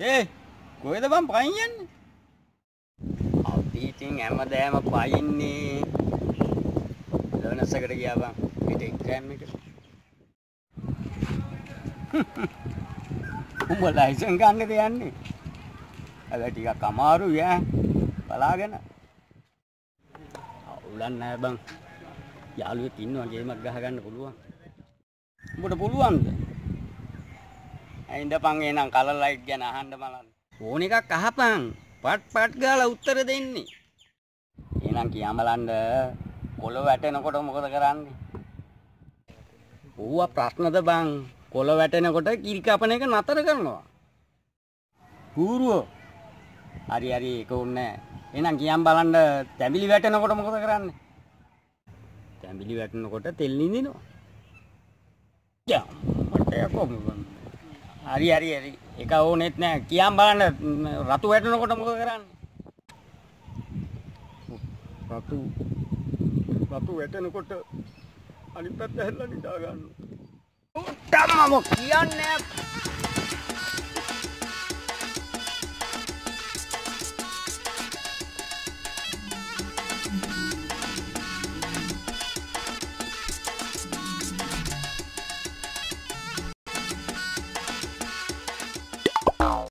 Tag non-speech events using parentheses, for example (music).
ඒ කොහෙද බං පයින් යන්නේ? අපි ඉතින් හැමදාම පයින්නේ. ලවනසකට ගියා බං. ඊට එක්සෑම් එක. (laughs) උඹ ලයිසන් ගන්නද යන්නේ? අද ටිකක් අමාරුයි ඈ. බලාගෙන. අවුලක් නැහැ බං. යාළුවෙක් ඉන්නවා ගේමක් ගහගන්න පුළුවන්. උඹට පුළුවන්ද? ඇයින්දපන් එහෙනම් කලර් ලයිට් ගැන අහන්න බලන්න. ෆෝන් එකක් අහපන්. පට් පට් ගාලා උත්තර දෙන්නේ. එහෙනම් කියන් බලන්න කොළ වැටෙනකොට මොකද කරන්නේ? ඌවා ප්‍රශ්නද බං? කොළ වැටෙනකොට කිරි කපන එක නතර කරනවා. කූරුවෝ. හරි හරි ඒක උන්නේ. එහෙනම් කියන් බලන්න තැඹිලි වැටෙනකොට මොකද කරන්නේ? තැඹිලි වැටෙනකොට තෙල් නිදිනවා. යා මට යකෝ හරි හරි හරි. එක ඕනෙත් නෑ. කියන් බලන්න රතු වැටෙනකොට මොකද කරන්නේ? රතු රතු වැටෙනකොට අනිත් පැත්ත හැල්ලා නිදා ගන්න. උත්තමම කියන්නේ